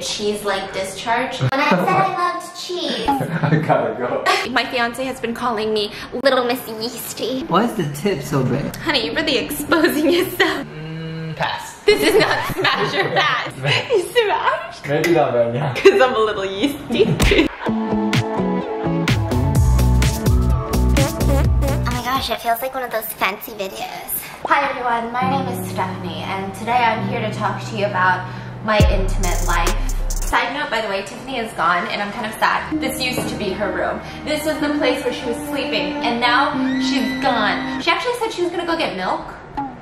cheese-like discharge. When I said I loved cheese. I gotta go. My fiance has been calling me Little Miss Yeasty. Why is the tip so big? Honey, you're really exposing yourself. Mm, pass. This is not smash or pass. You smash? Maybe not right now. Because I'm a little yeasty. oh my gosh, it feels like one of those fancy videos. Hi everyone, my name is Stephanie and today I'm here to talk to you about my intimate life. Side note, by the way, Tiffany is gone and I'm kind of sad. This used to be her room. This was the place where she was sleeping and now she's gone. She actually said she was gonna go get milk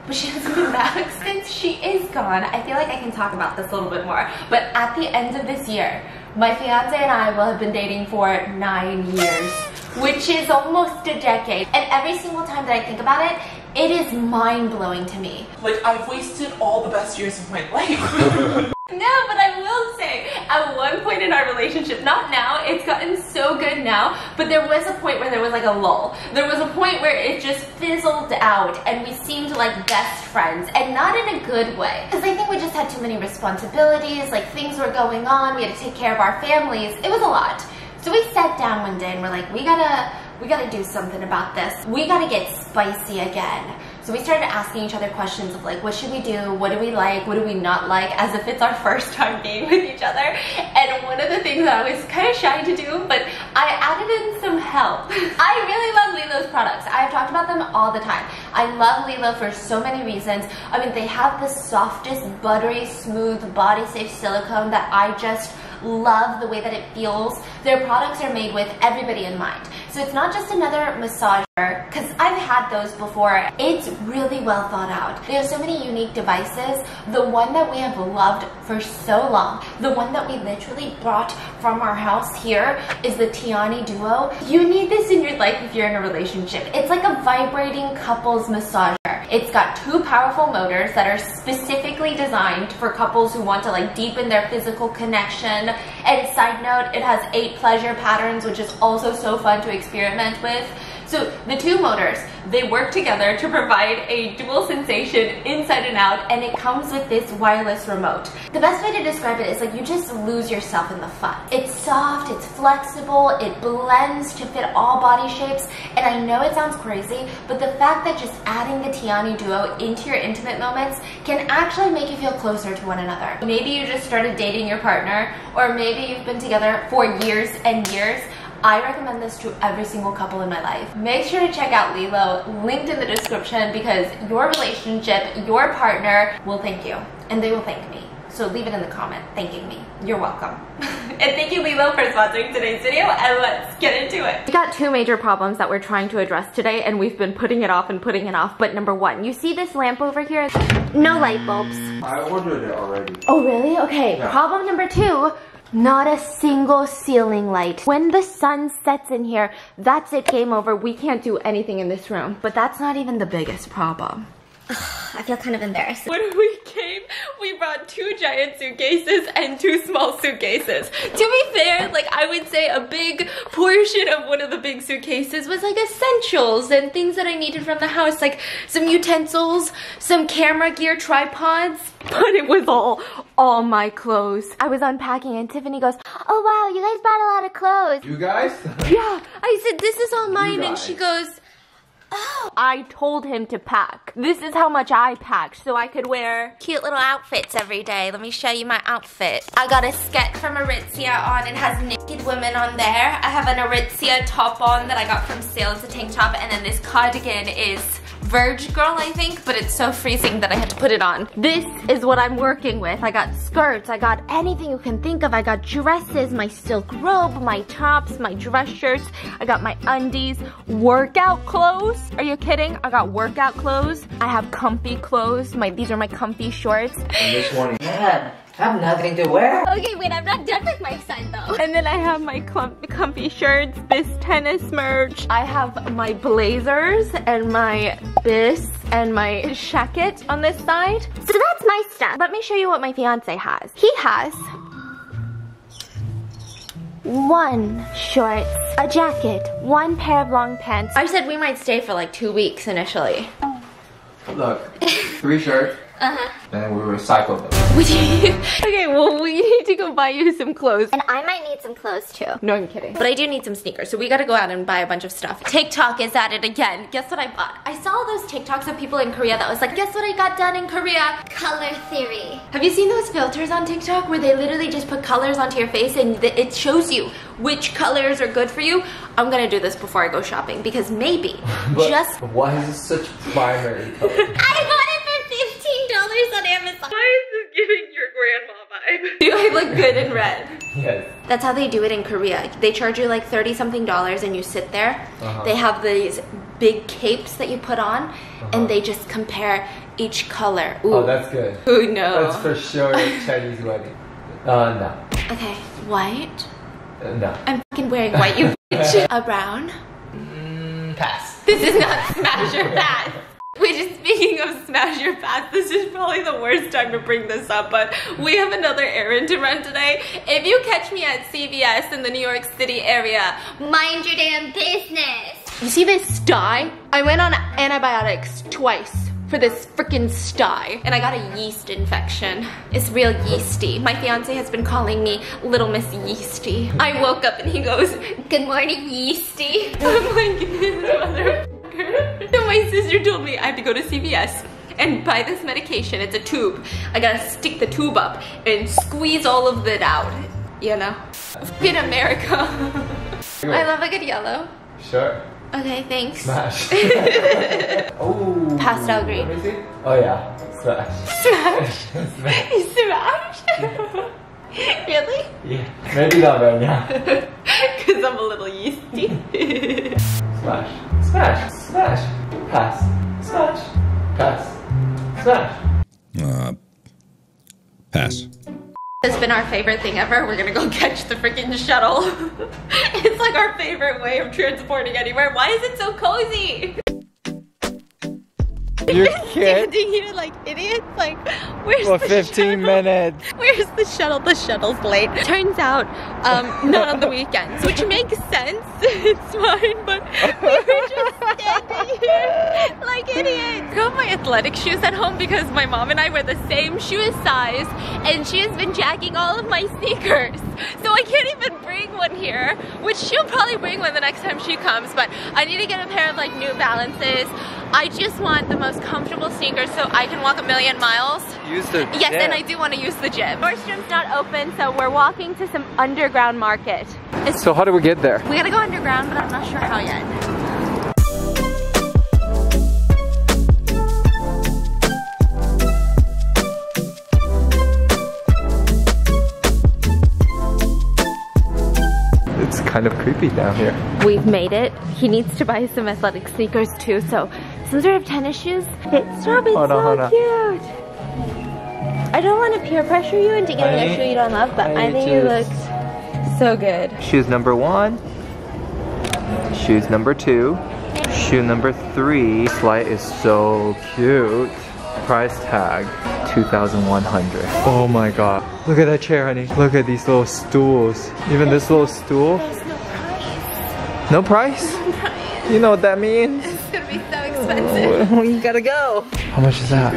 but she hasn't been back since she is gone. I feel like I can talk about this a little bit more. But at the end of this year, my fiance and I will have been dating for nine years, which is almost a decade. And every single time that I think about it, it is mind-blowing to me. Like, I've wasted all the best years of my life. No, but I will say, at one point in our relationship, not now, it's gotten so good now, but there was a point where there was like a lull. There was a point where it just fizzled out and we seemed like best friends and not in a good way. Because I think we just had too many responsibilities, like things were going on, we had to take care of our families. It was a lot. So we sat down one day and we're like, we gotta, we gotta do something about this. We gotta get spicy again. So we started asking each other questions of like, what should we do? What do we like? What do we not like? As if it's our first time being with each other. And one of the things that I was kind of shy to do, but I added in some help. I really love Lelo's products. I've talked about them all the time. I love Lelo for so many reasons. I mean, they have the softest, buttery, smooth, body safe silicone that I just love the way that it feels. Their products are made with everybody in mind. So it's not just another massager, because I've had those before. It's really well thought out. They have so many unique devices. The one that we have loved for so long, the one that we literally brought from our house here is the Tiani Duo. You need this in your life if you're in a relationship. It's like a vibrating couples It's got two powerful motors that are specifically designed for couples who want to like deepen their physical connection. And side note, it has eight pleasure patterns, which is also so fun to experiment with. So the two motors, they work together to provide a dual sensation inside and out and it comes with this wireless remote. The best way to describe it is like you just lose yourself in the fun. It's soft, it's flexible, it blends to fit all body shapes and I know it sounds crazy but the fact that just adding the Tiani Duo into your intimate moments can actually make you feel closer to one another. Maybe you just started dating your partner or maybe you've been together for years and years I recommend this to every single couple in my life. Make sure to check out Lelo, linked in the description because your relationship, your partner will thank you and they will thank me. So leave it in the comment thanking me. You're welcome. and thank you Lelo for sponsoring today's video and let's get into it. We got two major problems that we're trying to address today and we've been putting it off and putting it off. But number one, you see this lamp over here? No light bulbs. I ordered it already. Oh really? Okay, Yeah. problem number two, not a single ceiling light. When the sun sets in here, that's it, game over. We can't do anything in this room. But that's not even the biggest problem. I feel kind of embarrassed. When we came, we brought two giant suitcases and two small suitcases. To be fair, like I would say a big portion of one of the big suitcases was like essentials and things that I needed from the house, like some utensils, some camera gear, tripods, but it was all, all my clothes. I was unpacking and Tiffany goes, oh wow, you guys brought a lot of clothes. You guys? Yeah, I said, this is all mine, and she goes, I told him to pack. This is how much I packed so I could wear cute little outfits every day. Let me show you my outfit. I got a skirt from Aritzia on. It has naked women on there. I have an Aritzia top on that I got from sale. It's a tank top. And then this cardigan is Verge Girl, I think, but it's so freezing that I had to put it on. This is what I'm working with. I got skirts, I got anything you can think of. I got dresses, my silk robe, my tops, my dress shirts. I got my undies, workout clothes. Are you kidding? I got workout clothes. I have comfy clothes. My These are my comfy shorts. And this one. Dad, I have nothing to wear. Okay, wait, I'm not done with my son though. And then I have my clump, comfy shirts, this tennis merch. I have my blazers and my bis and my jacket on this side. So that's my stuff. Let me show you what my fiance has. He has one shorts, a jacket, one pair of long pants. I said we might stay for like two weeks initially. Look, three shirts. Uh-huh. Then we recycle them. Would you? Okay, well, we need to go buy you some clothes. And I might need some clothes too. No, I'm kidding. But I do need some sneakers, so we gotta go out and buy a bunch of stuff. TikTok is at it again. Guess what I bought? I saw those TikToks of people in Korea that was like, guess what I got done in Korea? Color theory. Have you seen those filters on TikTok where they literally just put colors onto your face and it shows you which colors are good for you? I'm gonna do this before I go shopping because maybe, But just why is this such primary color? I got it for $15 on Amazon. Why is this giving your grandma vibe? Do I look good in red? yes. That's how they do it in Korea. They charge you like 30 something dollars and you sit there. Uh-huh. They have these big capes that you put on and they just compare each color. Ooh. Oh, that's good. Who knows? That's for sure a Chinese wedding. Uh, no. Okay, white. Uh, no. I'm fucking wearing white, you bitch. A brown. Mm, pass. This is not Smash or Pass. Which is speaking of Smash Your Pass, this is probably the worst time to bring this up, but we have another errand to run today. If you catch me at CVS in the New York City area, Mind your damn business. you see this sty? I went on antibiotics twice for this freaking sty, and I got a yeast infection. It's real yeasty. My fiance has been calling me Little Miss Yeasty. I woke up and he goes, Good morning, yeasty. I'm like, sister told me I have to go to CVS and buy this medication. It's a tube. I gotta stick the tube up and squeeze all of it out. You know? In America. I love a good yellow. Sure. Okay, thanks. Smash. oh. Pastel green. Let me see. Oh yeah. Smash. Smash. Smash. Smash. really? Yeah. Maybe not right now. Because I'm a little yeasty. Smash. Smash. Smash. Pass. Smash. Pass. Smash. Uh, pass. It's been our favorite thing ever. We're gonna go catch the freaking shuttle. it's like our favorite way of transporting anywhere. Why is it so cozy? You're Standing here like idiots. Like, where's For the 15 shuttle? minutes. Where's the shuttle? The shuttle's late. Turns out, um, not on the weekends, which makes sense. It's fine, but we were just standing here like idiots. I got my athletic shoes at home because my mom and I wear the same shoe size, and she has been jacking all of my sneakers. So I can't even bring one here, which she'll probably bring one the next time she comes, but I need to get a pair of like New Balances. I just want the most comfortable sneakers so I can walk a million miles. Use the Yes, and I do want to use the gym. Nordstrom's not open, so we're walking to some underground market. It's, So how do we get there? we gotta go underground, but I'm not sure how yet. It's kind of creepy down here. We've made it. He needs to buy some athletic sneakers too, so some sort of tennis shoes. Stop, it's Hold on, so hold on. cute. I don't want to peer pressure you into getting a I- shoe you don't love, but I, I think it just- looks so good. Shoes number one. Shoes number two. Shoe number three. This light is so cute. Price tag 2,100. Oh my god. Look at that chair, honey. Look at these little stools. Even this little stool. No price? No price? You know what that means? It's gonna be so expensive. you gotta go. How much is that?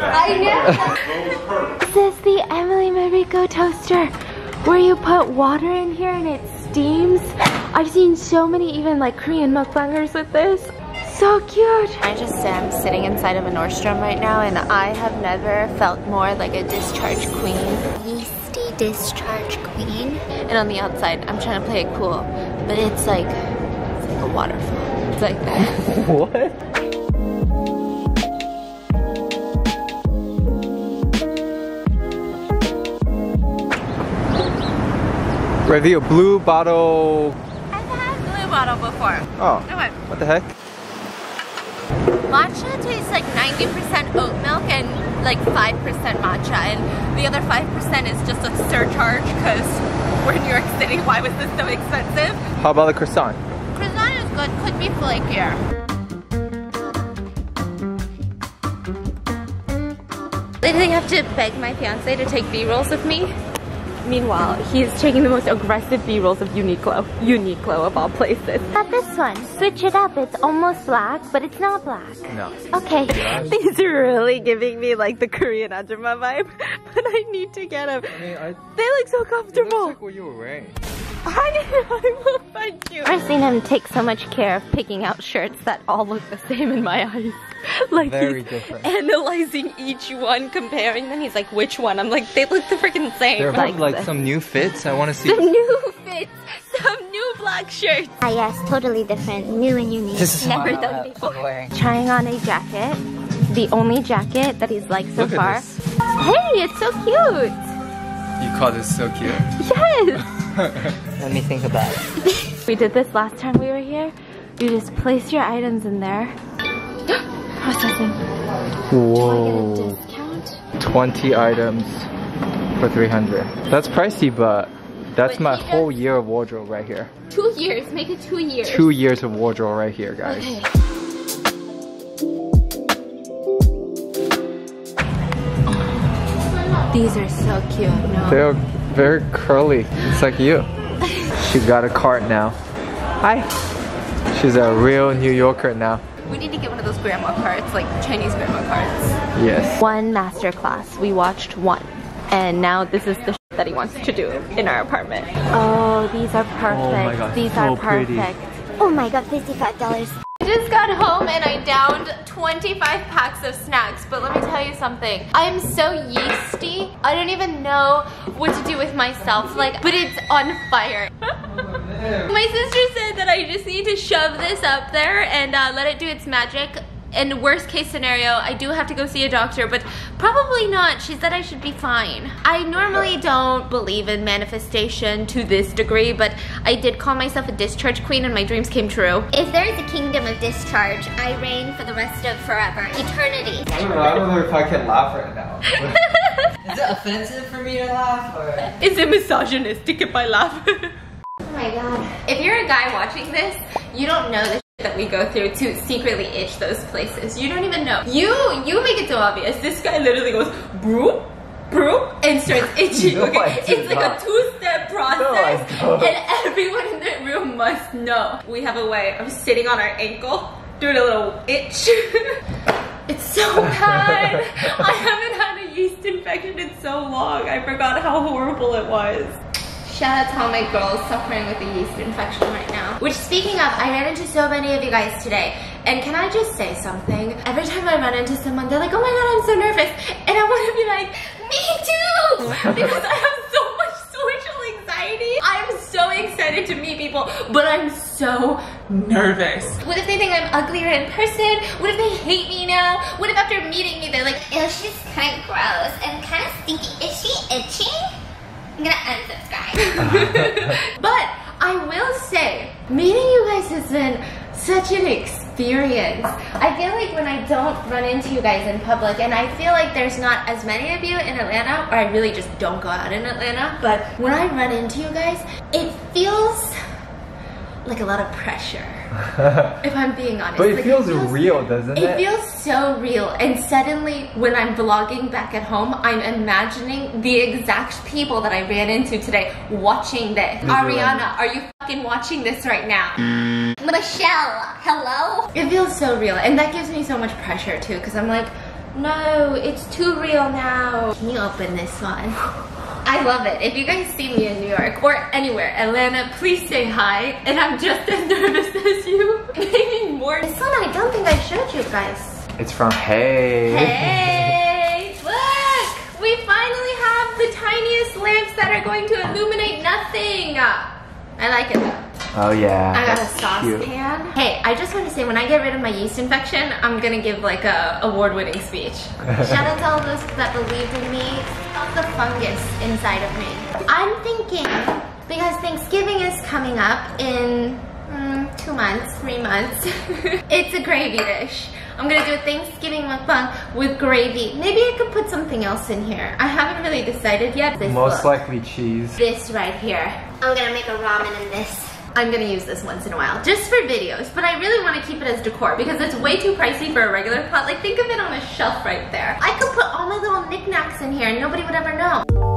I know. this is the Emily Mariko toaster where you put water in here and it steams. I've seen so many even like Korean mukbangers with this. So cute. I just am sitting inside of a Nordstrom right now and I have never felt more like a discharge queen. Yeasty discharge queen. And on the outside, I'm trying to play it cool, but it's like, it's like a waterfall. It's like that. What? Review blue bottle. I've had blue bottle before. Oh, Okay. what the heck? Matcha tastes like 90% oat milk and like 5% matcha, and the other 5% is just a surcharge because we're in New York City. Why was this so expensive? How about the croissant? Croissant is good, could be flakier. Literally have to beg my fiance to take B-rolls with me. Meanwhile, he's taking the most aggressive B-rolls of Uniqlo. Uniqlo of all places. Got this one. Switch it up. It's almost black, but it's not black. No. Okay. These are really giving me like the Korean Ajumma vibe, but I need to get them. I mean, I, They look so comfortable. like what you were wearing. I, I will find you. I've seen him take so much care of picking out shirts that all look the same in my eyes. Like Very he's different. analyzing each one, comparing them. He's like, which one? I'm like, they look the freaking same. There are like this. some new fits. I want to see. some new fits, some new black shirts. Ah, yes, totally different. New and unique. This is Never done uh, before. I'm wearing. Trying on a jacket, the only jacket that he's liked so Look at far. this. Hey, it's so cute. You call this so cute. Yes. Let me think about it. We did this last time we were here. You just place your items in there. Processing. Whoa. Discount. 20 items for 300. That's pricey, but that's But my whole year of wardrobe right here. Two years. Make it two years. Two years of wardrobe right here, guys. Okay. These are so cute. No. They're very curly. It's like you. She got a cart now. Hi. She's a real New Yorker now. We need to get one of those grandma carts, like Chinese grandma carts. Yes. One master class. We watched one. And now this is the that he wants to do in our apartment. Oh, these are perfect. Oh god, these so are pretty. perfect. Oh my god, $55. I just got home and I downed 25 packs of snacks, but let me tell you something. I'm so yeasty. I don't even know what to do with myself, like, but it's on fire. My sister said that I just need to shove this up there and uh, let it do its magic. In worst case scenario, I do have to go see a doctor, but probably not. She said I should be fine. I normally don't believe in manifestation to this degree, but I did call myself a discharge queen and my dreams came true. If there is a kingdom of discharge, I reign for the rest of forever. Eternity. I don't know, I don't know if I can laugh right now. Is it offensive for me to laugh or? Is it misogynistic if I laugh? Oh my god. if you're a guy watching this, you don't know the shit that we go through to secretly itch those places. You don't even know. You you make it so obvious. This guy literally goes broop, broop, and starts itching. No, okay? It's like a two-step process, don't. and everyone in the room must know. We have a way of sitting on our ankle, doing a little itch. It's so bad. I haven't had a yeast infection in so long. I forgot how horrible it was. Shout out to all my girls suffering with a yeast infection right now. Which speaking of, I ran into so many of you guys today. And can I just say something? Every time I run into someone, they're like, oh my god, I'm so nervous. And I want to be like, me too! Because I have so much social anxiety. I'm so excited to meet people, but I'm so nervous. What if they think I'm uglier in person? What if they hate me now? What if after meeting me, they're like, Ew, she's kind of gross and kind of stinky. Is she itching? I'm gonna unsubscribe. But I will say, meeting you guys has been such an experience. I feel like when I don't run into you guys in public, and I feel like there's not as many of you in Atlanta, or I really just don't go out in Atlanta, but when I run into you guys, it feels like a lot of pressure. if I'm being honest. but it Like, feels real, doesn't it? it feels so real, and suddenly when I'm vlogging back at home, I'm imagining the exact people that I ran into today watching this. Ariana, are you fucking watching this right now? Michelle, hello? It feels so real, and that gives me so much pressure too, because I'm like, no, it's too real now. Can you open this one? I love it. If you guys see me in New York or anywhere, Atlanta, please say hi. And I'm just as nervous as you, maybe more. This one I don't think I showed you guys. It's from Hey. Hey, look! We finally have the tiniest lamps that are going to illuminate nothing. I like it though. Oh yeah. I got a that's cute. saucepan. Hey, I just want to say, when I get rid of my yeast infection, I'm gonna give like a award-winning speech. Shout out to all those that believed in me. Stop the fungus inside of me. I'm thinking, because Thanksgiving is coming up in mm, two months, three months. it's a gravy dish. I'm gonna do a Thanksgiving mukbang with gravy. Maybe I could put something else in here. I haven't really decided yet. This Most look. likely cheese. This right here. I'm gonna make a ramen in this. I'm gonna use this once in a while, just for videos, but I really wanna keep it as decor because it's way too pricey for a regular pot. Like think of it on a shelf right there. I could put all my little knickknacks in here and nobody would ever know.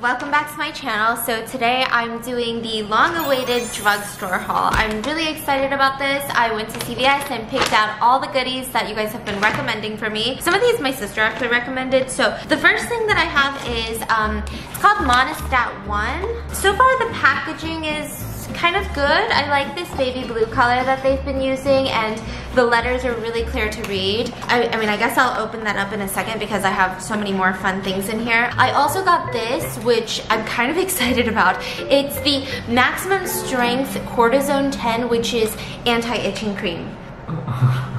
Welcome back to my channel. So today I'm doing the long-awaited drugstore haul. I'm really excited about this. I went to CVS and picked out all the goodies that you guys have been recommending for me. Some of these my sister actually recommended. So the first thing that I have is, um, it's called Monistat 1. So far the packaging is kind of good. I like this baby blue color that they've been using and the letters are really clear to read. I, I, mean, I guess I'll open that up in a second because I have so many more fun things in here. I also got this, which I'm kind of excited about. It's the Maximum Strength Cortisone 10, which is anti-itching cream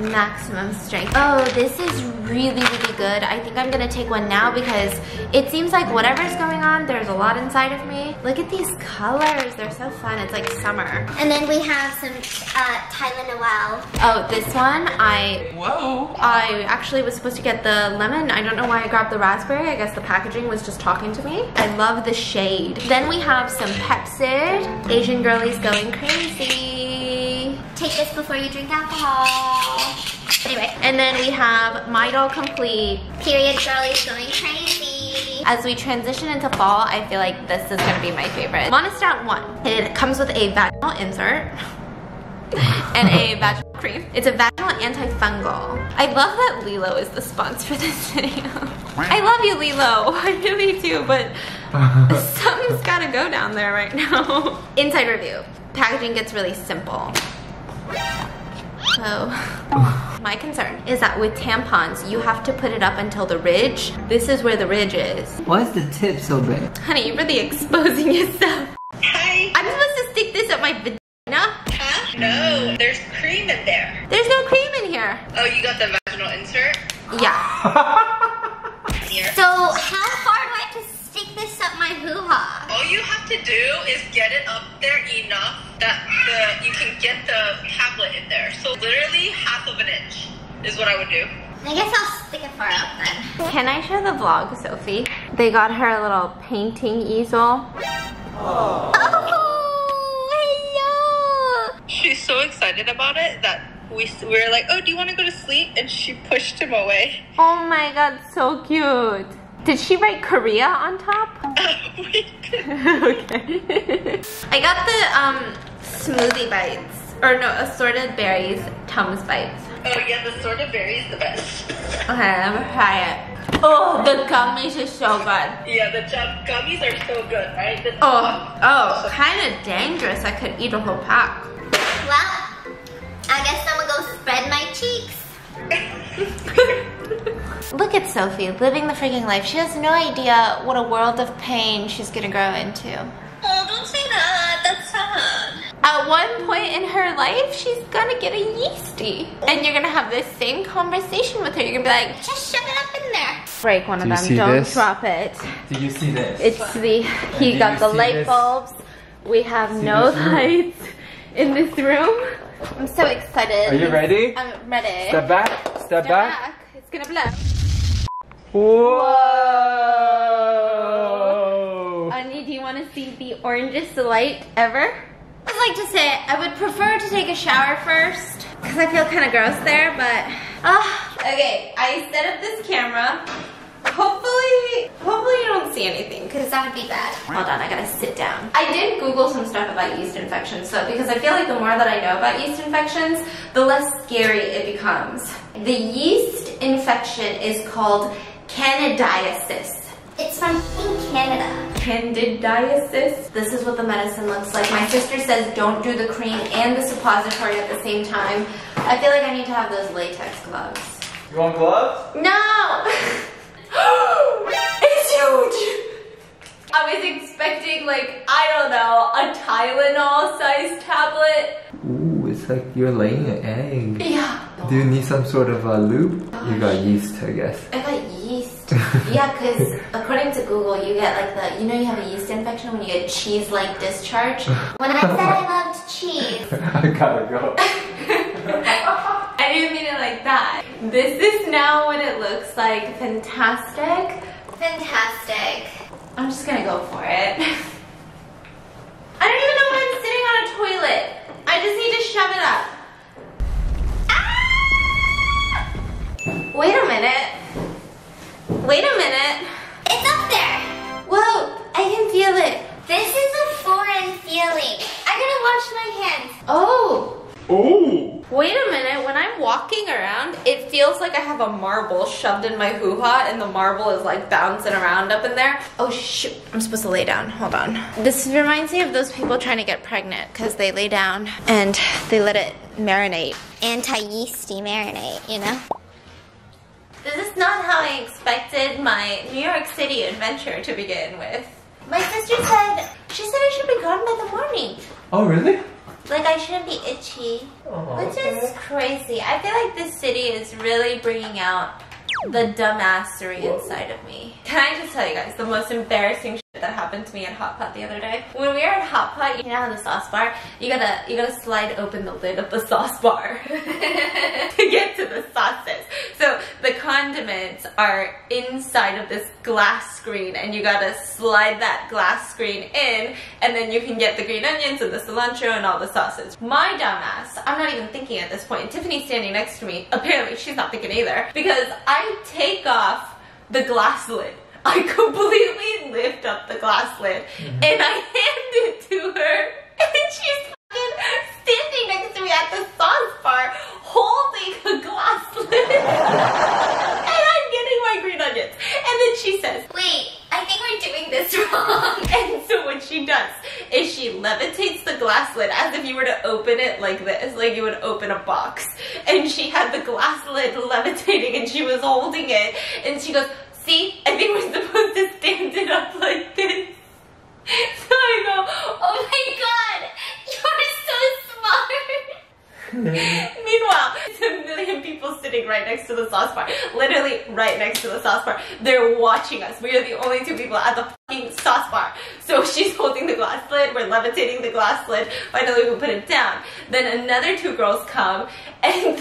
maximum strength. Oh, this is really, really good. I think I'm gonna take one now because it seems like whatever's going on, there's a lot inside of me. Look at these colors. They're so fun. It's like summer. And then we have some uh, Tylenol. Oh, this one, I... Whoa. I actually was supposed to get the lemon. I don't know why I grabbed the raspberry. I guess the packaging was just talking to me. I love the shade. Then we have some Pepcid. Asian girlies going crazy. Take this before you drink alcohol. Anyway. And then we have Midol Complete. Period Charlie's going crazy. As we transition into fall, I feel like this is gonna be my favorite. Monistat 1. It comes with a vaginal insert and a vaginal cream. It's a vaginal antifungal. I love that Lelo is the sponsor for this video. I love you, Lelo. I really do, but something's gotta go down there right now. Inside review. Packaging gets really simple. Oh. My concern is that with tampons, you have to put it up until the ridge. This is where the ridge is. Why is the tip so big? Honey, you're really exposing yourself. Hi. I'm supposed to stick this up my vagina? Huh? No, there's cream in there. There's no cream in here. Oh, you got the vaginal insert? Yeah. Here. So how far do I have to stick this up my hoo-ha? All you have to do is get it up there enough that the you can get the tablet in there. So literally half of an inch is what I would do. I guess I'll stick it far up then. Can I show the vlog, Sophie? They got her a little painting easel. Oh, hello. She's so excited about it that we, we were like, oh, do you want to go to sleep? And she pushed him away. Oh my god, so cute. Did she write Korea on top? Okay. I got the um smoothie bites. Or no, assorted berries Tums bites. oh yeah, the sort of berry the best. Okay, let me try it. Oh, the gummies are so good. Yeah, the gummies are so good, right? The Oh, oh, kind of dangerous. I could eat a whole pack. Well, I guess I'm gonna go spread my cheeks. Look at Sophie living the freaking life. She has no idea what a world of pain she's gonna grow into. Oh, don't say that. That's sad. At one point in her life, she's gonna get a yeasty. And you're gonna have this same conversation with her. You're gonna be like, Just shove it up in there. break one Do of them, don't this? drop it. Do you see this? It's the, he do got the light this? bulbs. We have See no lights in this room. I'm so excited. Are you ready? I'm ready. Step back. Step, Step back. back. It's gonna blow. Whoa! Anya, do you want to see the orangest light ever? I'd like to say I would prefer to take a shower first because I feel kind of gross there, but ah, okay. I set up this camera. Hopefully, hopefully you don't see anything because that would be bad. Hold on, I gotta sit down. I did Google some stuff about yeast infections, so because I feel like the more that I know about yeast infections, the less scary it becomes. The yeast infection is called candidiasis. It's from in Canada. Candidiasis. This is what the medicine looks like. My sister says don't do the cream and the suppository at the same time. I feel like I need to have those latex gloves. You want gloves? No! it's huge! I was expecting like, I don't know, a Tylenol sized tablet. Ooh, it's like you're laying an egg. Do you need some sort of a lube? You got yeast, I guess. I got yeast. yeah, because according to Google, you get like the, you know you have a yeast infection when you get cheese-like discharge. When I said I loved cheese, I gotta go. I didn't mean it like that. This is now what it looks like. Fantastic. fantastic. I'm just gonna go for it. I don't even know why I'm sitting on a toilet. I just need to shove it up. Wait a minute. It's up there. Whoa, I can feel it. This is a foreign feeling. I gotta wash my hands. Oh. Oh. Wait a minute, when I'm walking around, it feels like I have a marble shoved in my hoo-ha and the marble is like bouncing around up in there. Oh shoot, I'm supposed to lay down, hold on. This reminds me of those people trying to get pregnant because they lay down and they let it marinate. Anti-yeasty marinate, you know? This is not how I expected my New York City adventure to begin with. My sister said, she said I should be gone by the morning. Oh, really? Like I shouldn't be itchy. Oh, which is crazy. I feel like this city is really bringing out the dumbassery inside of me. Can I just tell you guys the most embarrassing that happened to me at Hot Pot the other day? When we were at Hot Pot, you know how the sauce bar, you gotta you gotta slide open the lid of the sauce bar to get to the sauces. So the condiments are inside of this glass screen and you gotta slide that glass screen in and then you can get the green onions and the cilantro and all the sauces. My dumbass, I'm not even thinking at this point. Tiffany's standing next to me. Apparently she's not thinking either because I take off the glass lid. I completely lift up the glass lid mm-hmm. and I hand it to her and she's fucking standing next to me at the sauce bar holding a glass lid and I'm getting my green onions and then she says Wait, I think we're doing this wrong. and so what she does is she levitates the glass lid as if you were to open it like this, like you would open a box. And she had the glass lid levitating and she was holding it. And she goes, see, I think we're supposed to stand it up like this. So I go, oh my god, you're so smart. Meanwhile, it's a million people sitting right next to the sauce bar. Literally right next to the sauce bar. They're watching us. We are the only two people at the fucking sauce bar. So she's holding the glass lid. We're levitating the glass lid. Finally, we put it down. Then another two girls come and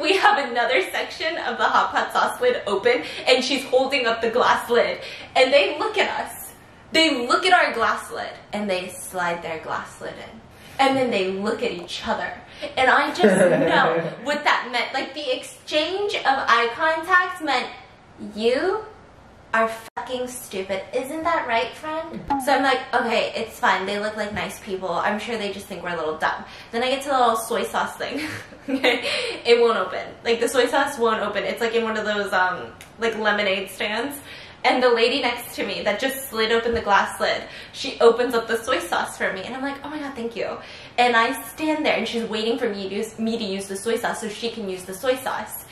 we have another section of the hot pot sauce lid open and she's holding up the glass lid. And they look at us. They look at our glass lid and they slide their glass lid in. And then they look at each other. And I just know what that meant. Like the exchange of eye contact meant you are fucking stupid. Isn't that right, friend? So I'm like, okay, it's fine. They look like nice people. I'm sure they just think we're a little dumb. Then I get to the little soy sauce thing. okay? It won't open. Like the soy sauce won't open. It's like in one of those um like lemonade stands. And the lady next to me that just slid open the glass lid, she opens up the soy sauce for me. And I'm like, oh my god, thank you. And I stand there and she's waiting for me to use, me to use the soy sauce so she can use the soy sauce.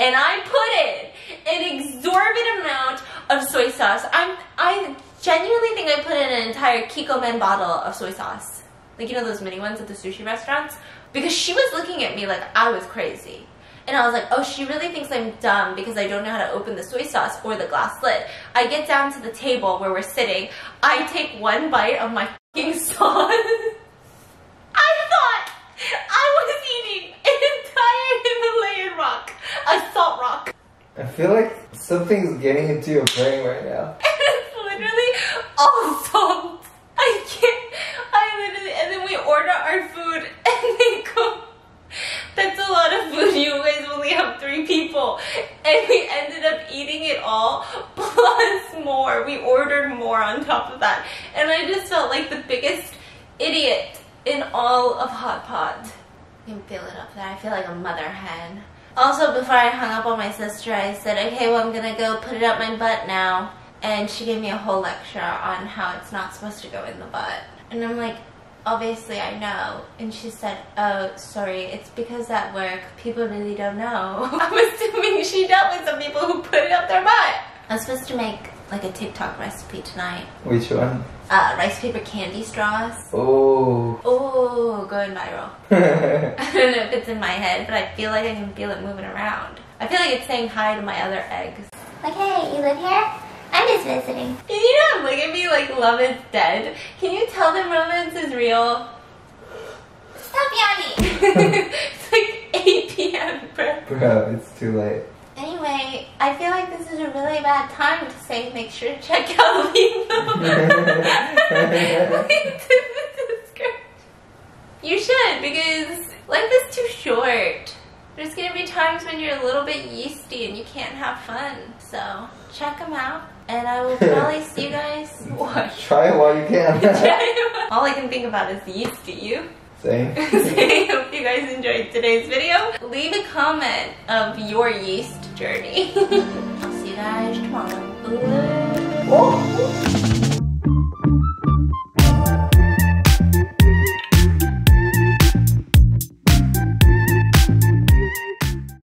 And I put in an exorbitant amount of soy sauce. I'm, I genuinely think I put in an entire Kikkoman bottle of soy sauce. Like, you know those mini ones at the sushi restaurants? Because she was looking at me like I was crazy. And I was like, oh, she really thinks I'm dumb because I don't know how to open the soy sauce or the glass lid. I get down to the table where we're sitting. I take one bite of my fucking sauce. I thought I was eating an entire Himalayan rock, a salt rock. I feel like something's getting into your brain right now. it's literally all salt. I can't. I literally, and then we order our food, and they go. That's a lot of food. You guys only have three people, and we ended up eating it all plus more. We ordered more on top of that, and I just felt like the biggest idiot in all of Hot Pot. You can feel it up there. I feel like a mother hen. Also, before I hung up on my sister, I said, okay, well, I'm gonna go put it up my butt now. And she gave me a whole lecture on how it's not supposed to go in the butt. And I'm like, obviously I know. And she said, oh, sorry, it's because at work, people really don't know. I'm assuming she dealt with some people who put it up their butt. I'm supposed to make like a TikTok recipe tonight. Which one? Uh, rice paper candy straws. Oh. Oh, going viral. I don't know if it's in my head, but I feel like I can feel it moving around. I feel like it's saying hi to my other eggs. Like, hey, you live here? I'm just visiting. Can you not look at me like love is dead? Can you tell them romance is real? Stop yawning. it's like 8 p.m., bro. Bro, it's too late. Anyway, I feel like this is a really bad time to say make sure to check out Lelo. you should because life is too short. There's gonna be times when you're a little bit yeasty and you can't have fun. So check them out And I will probably see you guys. What? Try it while you can. All I can think about is yeast to you. Same. I hope you guys enjoyed today's video. Leave a comment of your yeast journey. I'll see you guys tomorrow. Bye. Oh.